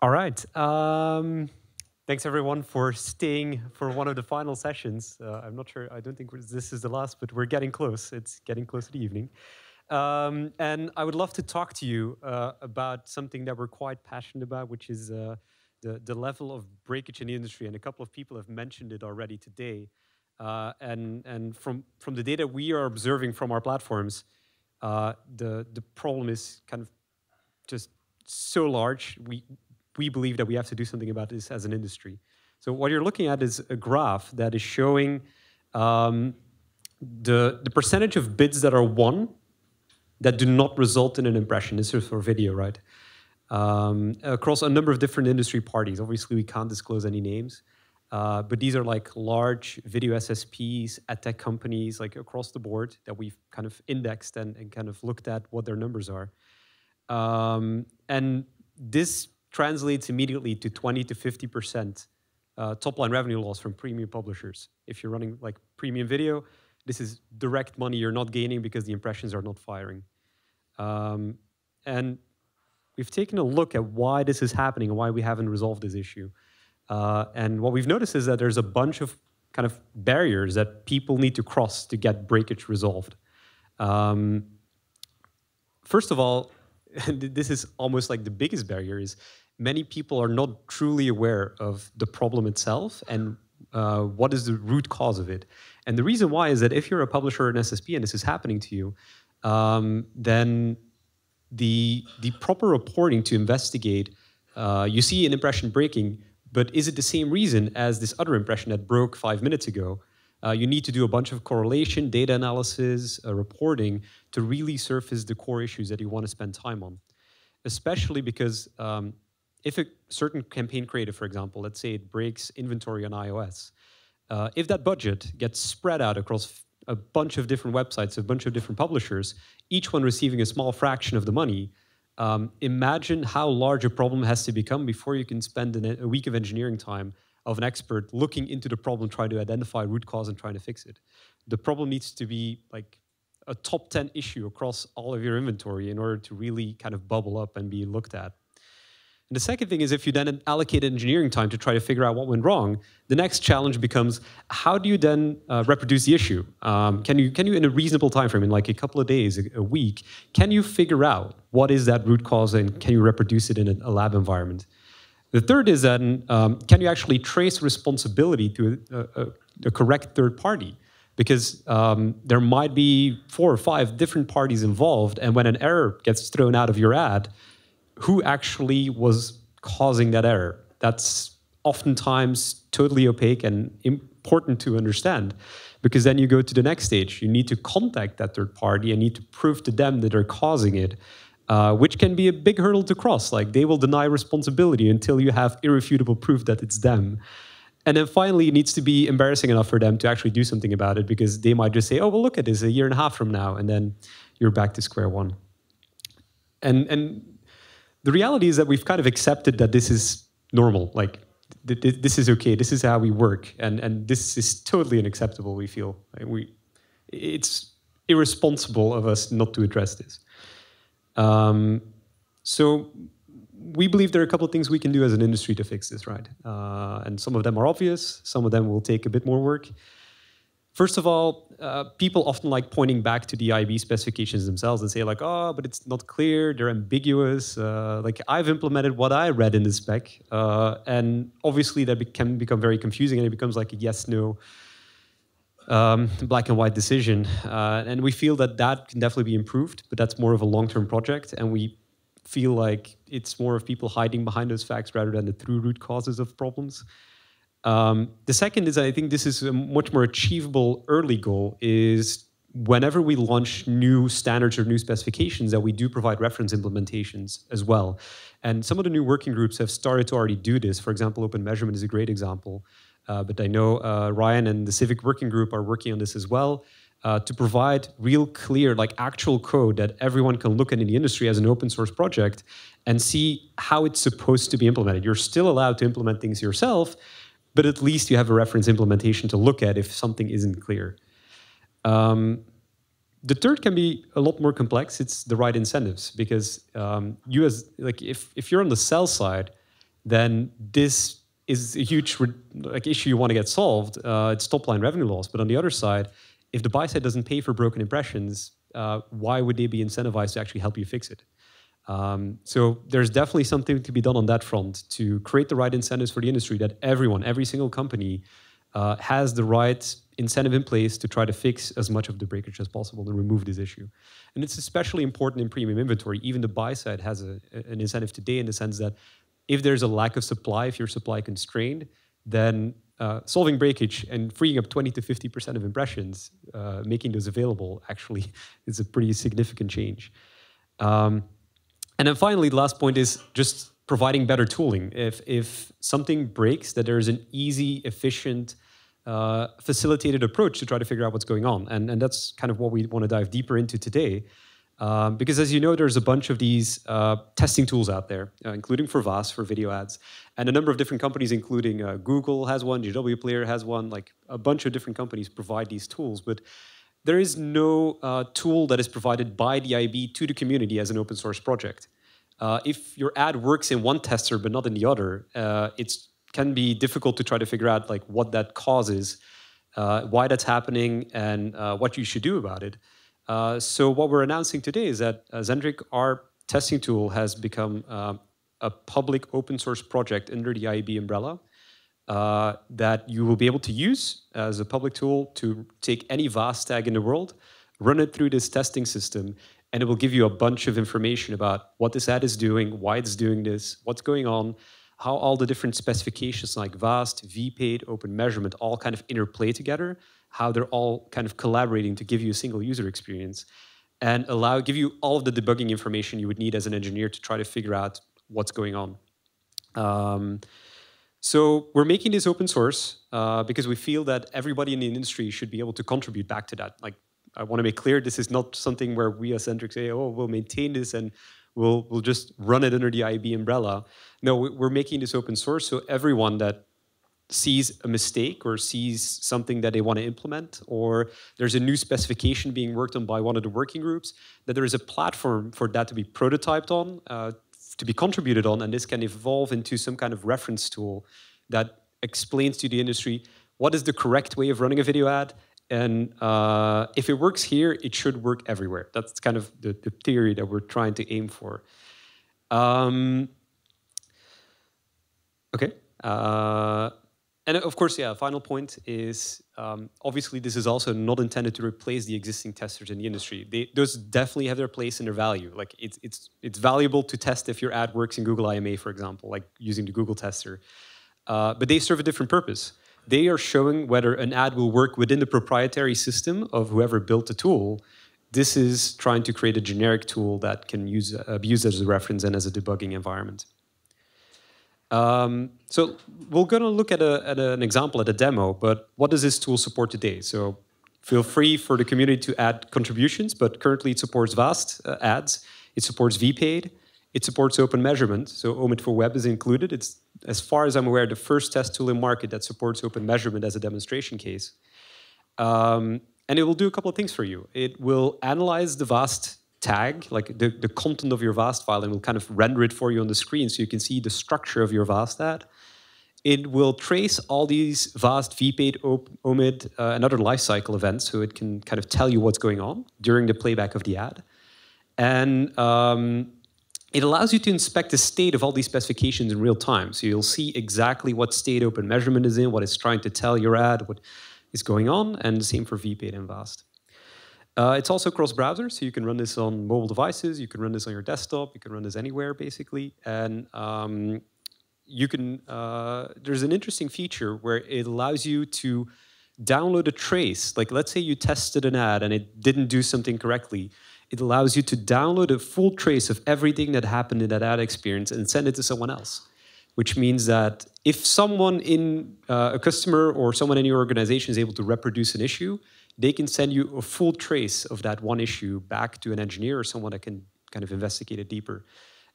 All right. Um, thanks everyone for staying for one of the final sessions. Uh, I'm not sure, I don't think this is the last, but we're getting close. It's getting close to the evening. Um, and I would love to talk to you uh, about something that we're quite passionate about, which is uh, the, the level of breakage in the industry. And a couple of people have mentioned it already today. Uh, and and from, from the data we are observing from our platforms, uh, the, the problem is kind of just so large. We, we believe that we have to do something about this as an industry. So what you're looking at is a graph that is showing um, the, the percentage of bids that are won that do not result in an impression. This is for video, right? Um, across a number of different industry parties. Obviously, we can't disclose any names, uh, but these are like large video SSPs, ad tech companies, like across the board that we've kind of indexed and, and kind of looked at what their numbers are. Um, and this translates immediately to 20 to 50% uh, top line revenue loss from premium publishers. If you're running like premium video, this is direct money you're not gaining because the impressions are not firing. Um, and we've taken a look at why this is happening and why we haven't resolved this issue. Uh, and what we've noticed is that there's a bunch of kind of barriers that people need to cross to get breakage resolved. Um, first of all, this is almost like the biggest barrier is many people are not truly aware of the problem itself and uh, what is the root cause of it. And the reason why is that if you're a publisher or an SSP and this is happening to you, um, then the, the proper reporting to investigate, uh, you see an impression breaking, but is it the same reason as this other impression that broke five minutes ago? Uh, you need to do a bunch of correlation, data analysis, uh, reporting to really surface the core issues that you want to spend time on. Especially because um, if a certain campaign creative, for example, let's say it breaks inventory on iOS, uh, if that budget gets spread out across a bunch of different websites, a bunch of different publishers, each one receiving a small fraction of the money, um, imagine how large a problem has to become before you can spend an, a week of engineering time of an expert looking into the problem, trying to identify root cause and trying to fix it. The problem needs to be like a top 10 issue across all of your inventory in order to really kind of bubble up and be looked at. And the second thing is if you then allocate engineering time to try to figure out what went wrong, the next challenge becomes how do you then uh, reproduce the issue? Um, can you can you in a reasonable time frame, in like a couple of days, a, a, week, can you figure out what is that root cause and can you reproduce it in a, a lab environment? The third is then um, can you actually trace responsibility to a, a correct third party? Because um, there might be four or five different parties involved, and when an error gets thrown out of your ad, who actually was causing that error. That's oftentimes totally opaque and important to understand because then you go to the next stage. You need to contact that third party and need to prove to them that they're causing it, uh, which can be a big hurdle to cross. Like they will deny responsibility until you have irrefutable proof that it's them. And then finally, it needs to be embarrassing enough for them to actually do something about it because they might just say, oh, well, look at this a year and a half from now. And then you're back to square one. And, and the reality is that we've kind of accepted that this is normal. Like th th this is okay. This is how we work, and and this is totally unacceptable. We feel we it's irresponsible of us not to address this. Um, so we believe there are a couple of things we can do as an industry to fix this, right? Uh, and some of them are obvious. Some of them will take a bit more work. First of all, uh, people often like pointing back to the IAB specifications themselves and say like, oh, but it's not clear, they're ambiguous. Uh, like I've implemented what I read in the spec, uh, and obviously that be can become very confusing and it becomes like a yes/no um, black and white decision. Uh, and we feel that that can definitely be improved, but that's more of a long-term project, and we feel like it's more of people hiding behind those facts rather than the true root causes of problems. Um, the second is I think this is a much more achievable early goal is whenever we launch new standards or new specifications that we do provide reference implementations as well. And some of the new working groups have started to already do this. For example, Open Measurement is a great example. Uh, but I know uh, Ryan and the SIVIC Working Group are working on this as well uh, to provide real clear, like actual code that everyone can look at in the industry as an open source project and see how it's supposed to be implemented. You're still allowed to implement things yourself, but at least you have a reference implementation to look at if something isn't clear. Um, the third can be a lot more complex. It's the right incentives because um, you as like if if you're on the sell side then this is a huge like issue you want to get solved. Uh, it's top line revenue loss. But on the other side, if the buy side doesn't pay for broken impressions, uh, why would they be incentivized to actually help you fix it? Um, so there's definitely something to be done on that front to create the right incentives for the industry that everyone, every single company, uh, has the right incentive in place to try to fix as much of the breakage as possible and remove this issue. And it's especially important in premium inventory. Even the buy side has a, an incentive today in the sense that if there's a lack of supply, if you're supply constrained, then uh, solving breakage and freeing up 20 to 50% of impressions, uh, making those available actually is a pretty significant change. Um, and then finally, the last point is just providing better tooling. If, if something breaks, that there's an easy, efficient, uh, facilitated approach to try to figure out what's going on. And, and that's kind of what we want to dive deeper into today. Um, because as you know, there's a bunch of these uh, testing tools out there, uh, including for VAST, for video ads, and a number of different companies, including uh, Google has one, JW Player has one, like a bunch of different companies provide these tools. But there is no uh, tool that is provided by the IAB to the community as an open source project. Uh, if your ad works in one tester but not in the other, uh, it can be difficult to try to figure out like what that causes, why that's happening, and what you should do about it. Uh, so what we're announcing today is that uh, Zentrick, our testing tool, has become uh, a public open source project under the IAB umbrella uh, that you will be able to use as a public tool to take any VAST tag in the world, run it through this testing system, and it will give you a bunch of information about what this ad is doing, why it's doing this, what's going on, how all the different specifications like VAST, VPAID, Open Measurement all kind of interplay together how they're all kind of collaborating to give you a single user experience and allow give you all of the debugging information you would need as an engineer to try to figure out what's going on. Um, so we're making this open source uh, because we feel that everybody in the industry should be able to contribute back to that. Like I want to make clear, this is not something where we as Zentrick say, "Oh, we'll maintain this and we'll we'll just run it under the IAB umbrella." No, we're making this open source, so everyone that sees a mistake or sees something that they want to implement, or there's a new specification being worked on by one of the working groups, that there is a platform for that to be prototyped on, uh, to be contributed on, and this can evolve into some kind of reference tool that explains to the industry what is the correct way of running a video ad, and uh, if it works here, it should work everywhere. That's kind of the, the theory that we're trying to aim for. Um, okay. Uh, and of course, yeah, final point is um, obviously this is also not intended to replace the existing testers in the industry. They, those definitely have their place and their value. Like it's, it's, it's valuable to test if your ad works in Google IMA, for example, like using the Google tester. Uh, but they serve a different purpose. They are showing whether an ad will work within the proprietary system of whoever built the tool. This is trying to create a generic tool that can use, uh, be used as a reference and as a debugging environment. Um, so we're going to look at, a, at an example, at a demo, but what does this tool support today? So feel free for the community to add contributions, but currently it supports VAST uh, ads, it supports VPAID, it supports open measurement, so OMID for web is included. It's, as far as I'm aware, the first test tool in market that supports open measurement as a demonstration case. Um, and it will do a couple of things for you. It will analyze the VAST tag, like the, the content of your VAST file, and will kind of render it for you on the screen so you can see the structure of your VAST ad. It will trace all these VAST, VPAID, OMID, uh, and other lifecycle events so it can kind of tell you what's going on during the playback of the ad. And um, it allows you to inspect the state of all these specifications in real time. So you'll see exactly what state open measurement is in, what it's trying to tell your ad, what is going on, and the same for VPAID and VAST. Uh, it's also cross-browser, so you can run this on mobile devices, you can run this on your desktop, you can run this anywhere, basically. And um, you can, uh, there's an interesting feature where it allows you to download a trace. Like, let's say you tested an ad and it didn't do something correctly. It allows you to download a full trace of everything that happened in that ad experience and send it to someone else. Which means that if someone in uh, a customer or someone in your organization is able to reproduce an issue, they can send you a full trace of that one issue back to an engineer or someone that can kind of investigate it deeper.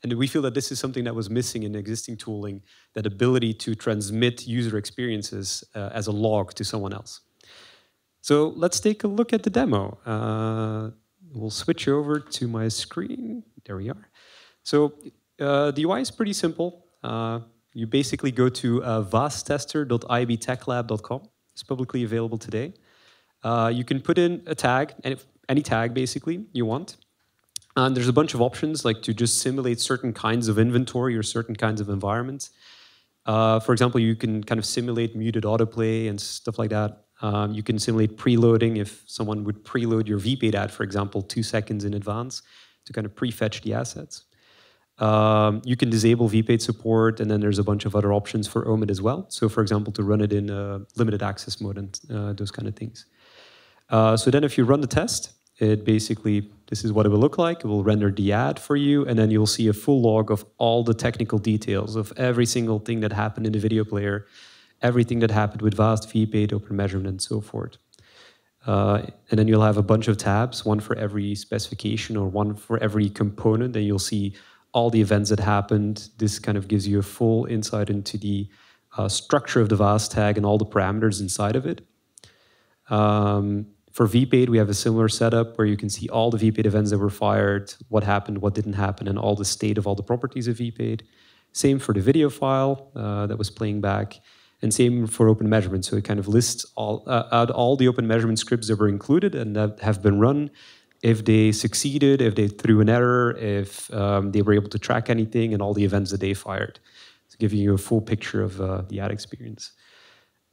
And we feel that this is something that was missing in existing tooling, that ability to transmit user experiences uh, as a log to someone else. So let's take a look at the demo. Uh, we'll switch over to my screen. There we are. So uh, the UI is pretty simple. Uh, You basically go to uh. It's publicly available today. Uh, you can put in a tag, any, any tag basically you want. And there's a bunch of options like to just simulate certain kinds of inventory or certain kinds of environments. Uh, for example, you can kind of simulate muted autoplay and stuff like that. Um, you can simulate preloading if someone would preload your vPaid ad, for example, two seconds in advance to kind of prefetch the assets. Um, you can disable vPaid support, and then there's a bunch of other options for Omid as well. So, for example, to run it in a limited access mode and uh, those kind of things. Uh, so then if you run the test, it basically, this is what it will look like. It will render the ad for you, and then you'll see a full log of all the technical details of every single thing that happened in the video player everything that happened with VAST, vPaid, open measurement, and so forth. Uh, and then you'll have a bunch of tabs, one for every specification or one for every component, and you'll see all the events that happened. This kind of gives you a full insight into the uh, structure of the VAST tag and all the parameters inside of it. Um, for vPaid, we have a similar setup where you can see all the vPaid events that were fired, what happened, what didn't happen, and all the state of all the properties of vPaid. Same for the video file uh, that was playing back. And same for open measurement. So it kind of lists all, uh, out all the open measurement scripts that were included and that have been run, if they succeeded, if they threw an error, if um, they were able to track anything, and all the events that they fired. So giving you a full picture of uh, the ad experience.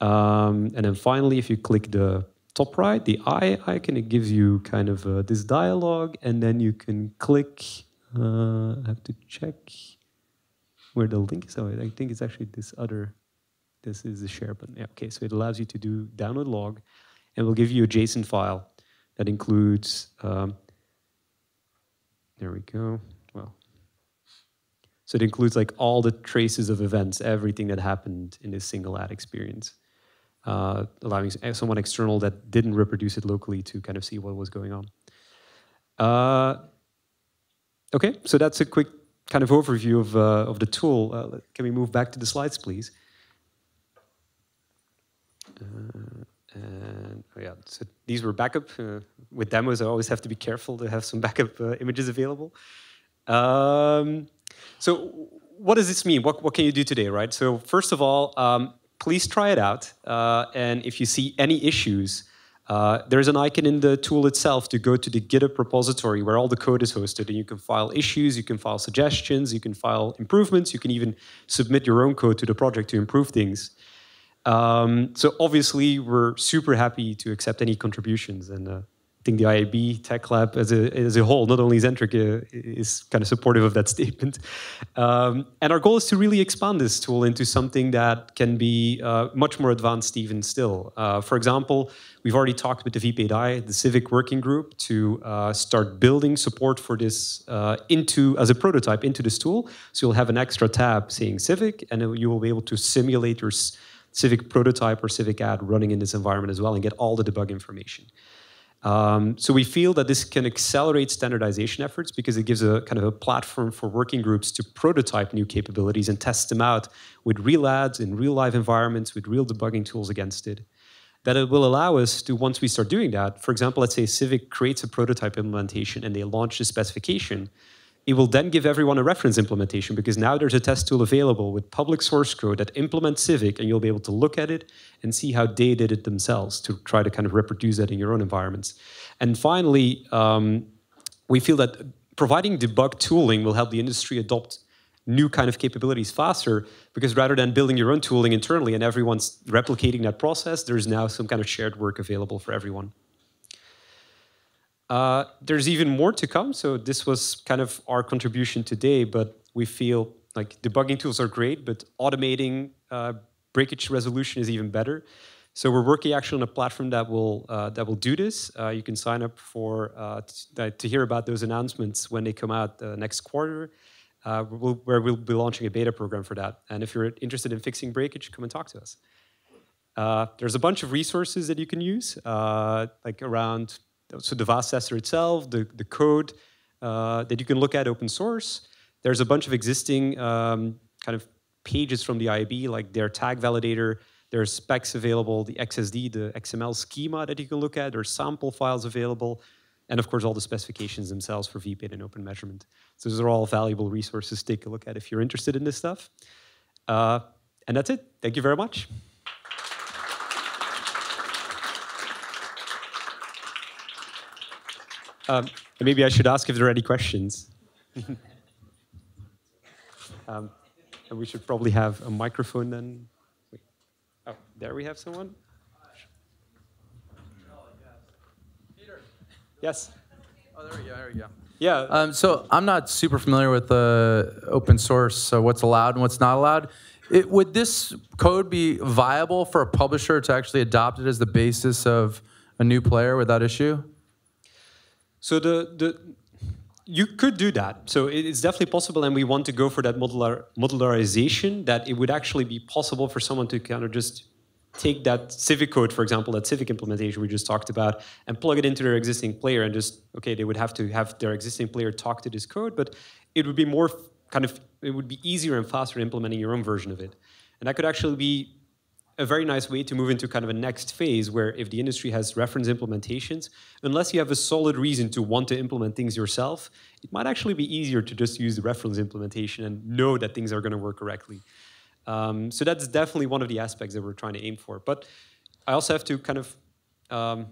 Um, and then finally, if you click the top right, the eye icon, it gives you kind of uh, this dialogue, and then you can click. Uh, I have to check where the link is. Oh, I think it's actually this other this is the share button. Yeah, okay, so it allows you to do download log, and will give you a JSON file that includes, um, there we go, well, so it includes like all the traces of events, everything that happened in this single ad experience, uh, allowing someone external that didn't reproduce it locally to kind of see what was going on. Uh, okay, so that's a quick kind of overview of, uh, of the tool. Uh, can we move back to the slides, please? Uh, and oh yeah, so these were backup. With demos, I always have to be careful to have some backup images available. Um, so what does this mean? What, what can you do today, right? So first of all, um, please try it out. Uh, and if you see any issues, uh, there's an icon in the tool itself to go to the GitHub repository where all the code is hosted and you can file issues, you can file suggestions, you can file improvements, you can even submit your own code to the project to improve things. Um, so obviously, we're super happy to accept any contributions, and uh, I think the IAB Tech Lab as a, as a whole, not only Zentrick, uh, is kind of supportive of that statement. Um, and our goal is to really expand this tool into something that can be uh, much more advanced even still. Uh, for example, we've already talked with the vPaid the SIVIC working group, to uh, start building support for this uh, into as a prototype into this tool. So you'll have an extra tab saying SIVIC, and you will be able to simulate your SIVIC prototype or SIVIC ad running in this environment as well and get all the debug information. Um, so we feel that this can accelerate standardization efforts because it gives a kind of a platform for working groups to prototype new capabilities and test them out with real ads in real live environments with real debugging tools against it. That it will allow us to, once we start doing that, for example, let's say SIVIC creates a prototype implementation and they launch the specification, it will then give everyone a reference implementation because now there's a test tool available with public source code that implements SIVIC, and you'll be able to look at it and see how they did it themselves to try to kind of reproduce that in your own environments. And finally, um, we feel that providing debug tooling will help the industry adopt new kind of capabilities faster because rather than building your own tooling internally and everyone's replicating that process, there's now some kind of shared work available for everyone. Uh, there's even more to come. So this was kind of our contribution today, but we feel like debugging tools are great, but automating uh, breakage resolution is even better. So we're working actually on a platform that will uh, that will do this. Uh, you can sign up for uh, to hear about those announcements when they come out next quarter, we'll, where we'll be launching a beta program for that. And if you're interested in fixing breakage, come and talk to us. there's a bunch of resources that you can use, like around so the VAST tester itself, the, the code uh, that you can look at open source. There's a bunch of existing um, kind of pages from the IAB, like their tag validator. There's specs available, the XSD, the XML schema that you can look at. There's sample files available. And of course, all the specifications themselves for vPaid and open measurement. So those are all valuable resources to take a look at if you're interested in this stuff. Uh, and that's it. Thank you very much. Um, maybe I should ask if there are any questions. um, and we should probably have a microphone then. Wait. Oh, there we have someone. Yes. Oh, there we go. There we go. Yeah. Um, so I'm not super familiar with the open source, so what's allowed and what's not allowed. It, would this code be viable for a publisher to actually adopt it as the basis of a new player without issue? So the the you could do that. So it's definitely possible, and we want to go for that modular modularization. That it would actually be possible for someone to kind of just take that SIVIC code, for example, that SIVIC implementation we just talked about, and plug it into their existing player, and just okay, they would have to have their existing player talk to this code, but it would be more kind of it would be easier and faster implementing your own version of it, and that could actually be a very nice way to move into kind of a next phase where if the industry has reference implementations, unless you have a solid reason to want to implement things yourself, it might actually be easier to just use the reference implementation and know that things are going to work correctly. Um, so that's definitely one of the aspects that we're trying to aim for. But I also have to kind of, um,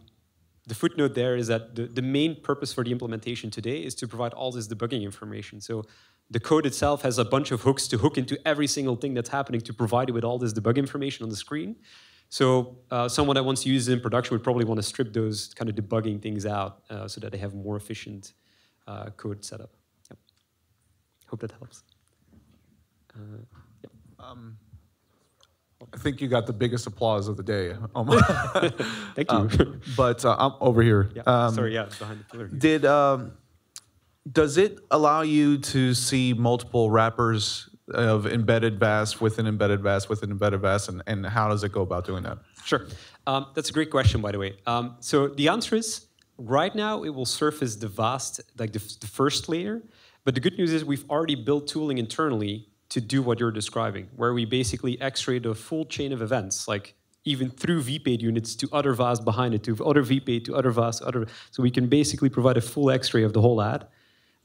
the footnote there is that the, the main purpose for the implementation today is to provide all this debugging information. So the code itself has a bunch of hooks to hook into every single thing that's happening to provide you with all this debug information on the screen. So uh, someone that wants to use it in production would probably want to strip those kind of debugging things out uh, so that they have more efficient uh, code setup. Yep. Hope that helps. Uh, yep. um, I think you got the biggest applause of the day. Thank you. Um, but uh, I'm over here. Yeah. Um, Sorry, yeah, behind the pillar. Did um, does it allow you to see multiple wrappers of embedded VAST within embedded VAST within embedded VAST, and, and how does it go about doing that? Sure. Um, that's a great question, by the way. Um, so the answer is right now it will surface the vast, like the, the first layer. But the good news is we've already built tooling internally to do what you're describing, where we basically x-ray the full chain of events, like even through VPAID units to other VAST behind it, to other VPAID, to other VAST, other. So we can basically provide a full x-ray of the whole ad.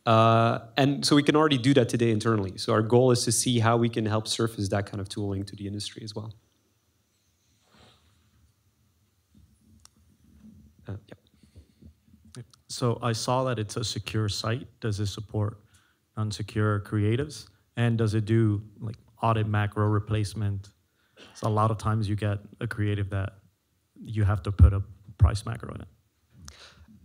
Uh, and so we can already do that today internally. So our goal is to see how we can help surface that kind of tooling to the industry as well. Uh, yep. So I saw that it's a secure site. Does it support unsecure creatives? And does it do like audit macro replacement? So a lot of times you get a creative that you have to put a price macro in it.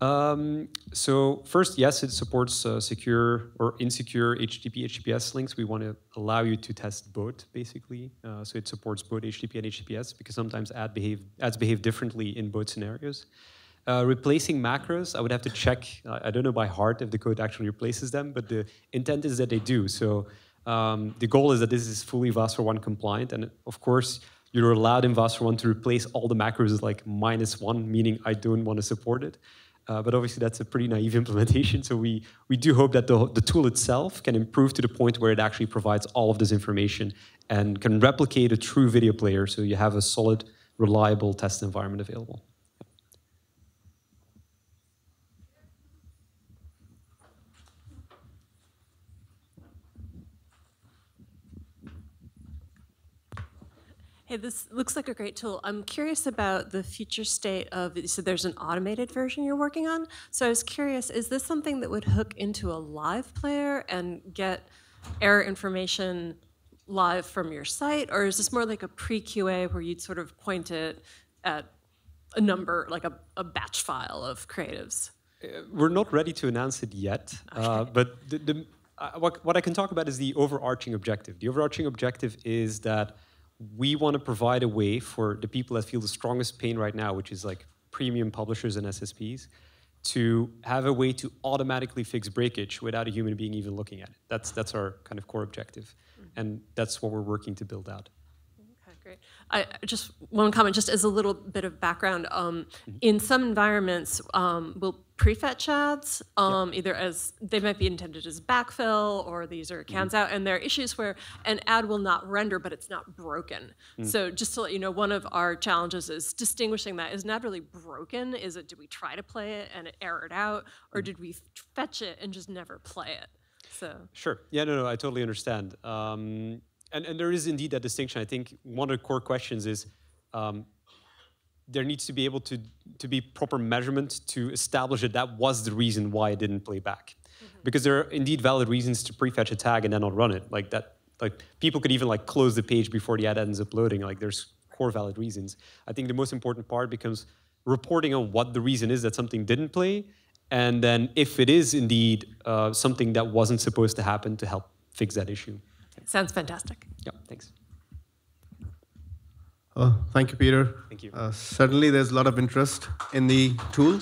Um, so first, yes, it supports uh, secure or insecure HTTP, HTTPS links. We want to allow you to test both, basically. Uh, so it supports both HTTP and HTTPS because sometimes ad behave, ads behave differently in both scenarios. Uh, replacing macros, I would have to check. I don't know by heart if the code actually replaces them, but the intent is that they do. So um, the goal is that this is fully VASR 1 compliant, and of course, you're allowed in VASR 1 to replace all the macros like minus one, meaning I don't want to support it. Uh, but obviously that's a pretty naive implementation. So we, we do hope that the, the tool itself can improve to the point where it actually provides all of this information and can replicate a true video player so you have a solid, reliable test environment available. Hey, this looks like a great tool. I'm curious about the future state of, so there's an automated version you're working on. So I was curious, is this something that would hook into a live player and get error information live from your site? Or is this more like a pre-QA where you'd sort of point it at a number, like a, a batch file of creatives? Uh, we're not ready to announce it yet, uh, okay. uh, but the, the, uh, what, what I can talk about is the overarching objective. The overarching objective is that we want to provide a way for the people that feel the strongest pain right now, which is like premium publishers and SSPs, to have a way to automatically fix breakage without a human being even looking at it. That's, that's our kind of core objective. Mm -hmm. And that's what we're working to build out. Great. I just one comment, just as a little bit of background. Um, mm -hmm. In some environments, um, we'll prefetch ads, um, yep. either as they might be intended as backfill or these are cans mm -hmm. out, and there are issues where an ad will not render, but it's not broken. Mm. So just to let you know, one of our challenges is distinguishing that. Is ad really broken? Is it, did we try to play it and it errored out, or mm. did we fetch it and just never play it? So Sure. Yeah, no, no, I totally understand. And, and there is indeed that distinction. I think one of the core questions is um, there needs to be able to, to be proper measurement to establish that that was the reason why it didn't play back. Because there are indeed valid reasons to prefetch a tag and then not run it. Like that, like people could even like close the page before the ad ends uploading. Like there's core valid reasons. I think the most important part becomes reporting on what the reason is that something didn't play, and then if it is indeed uh, something that wasn't supposed to happen, to help fix that issue. Sounds fantastic. Yeah, thanks. Uh, thank you, Pieter. Thank you. Uh, certainly, there's a lot of interest in the tool.